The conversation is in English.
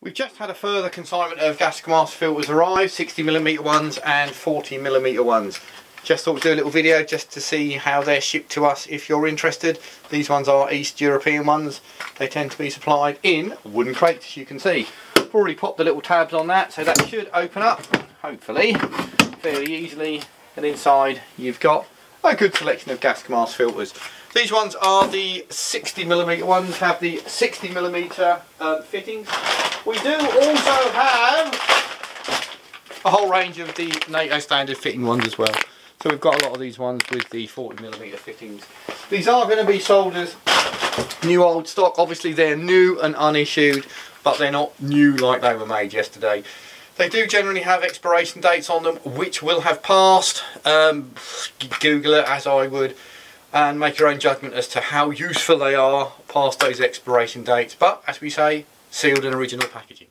We've just had a further consignment of Gasker Master filters arrive, 60mm ones and 40mm ones. Just thought we'd do a little video just to see how they're shipped to us if you're interested. These ones are East European ones. They tend to be supplied in wooden crates as you can see. I've already popped the little tabs on that so that should open up, hopefully, fairly easily. And inside you've got a good selection of gas mask filters. These ones are the 60mm ones, have the 60mm um, fittings. We do also have a whole range of the NATO standard fitting ones as well. So we've got a lot of these ones with the 40mm fittings. These are going to be sold as new old stock. Obviously they're new and unissued, but they're not new like they were made yesterday. They do generally have expiration dates on them, which will have passed. Um, Google it as I would and make your own judgment as to how useful they are past those expiration dates. But as we say, sealed in original packaging.